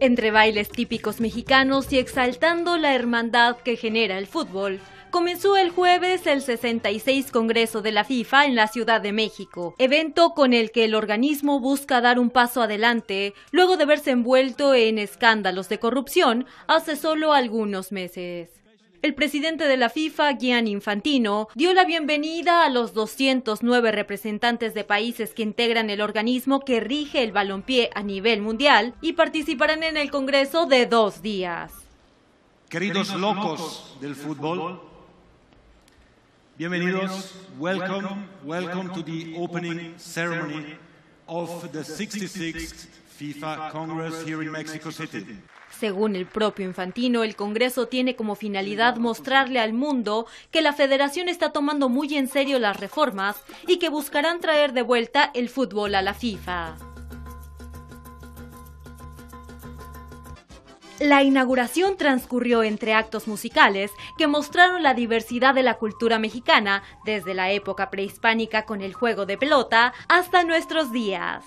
Entre bailes típicos mexicanos y exaltando la hermandad que genera el fútbol, comenzó el jueves el 66 Congreso de la FIFA en la Ciudad de México, evento con el que el organismo busca dar un paso adelante luego de verse envuelto en escándalos de corrupción hace solo algunos meses. El presidente de la FIFA, Gian Infantino, dio la bienvenida a los 209 representantes de países que integran el organismo que rige el balompié a nivel mundial y participarán en el Congreso de dos días. Queridos locos del fútbol, bienvenidos, welcome, welcome to the opening ceremony of the 66th FIFA Congress here in Mexico City. Según el propio Infantino, el Congreso tiene como finalidad mostrarle al mundo que la federación está tomando muy en serio las reformas y que buscarán traer de vuelta el fútbol a la FIFA. La inauguración transcurrió entre actos musicales que mostraron la diversidad de la cultura mexicana desde la época prehispánica con el juego de pelota hasta nuestros días.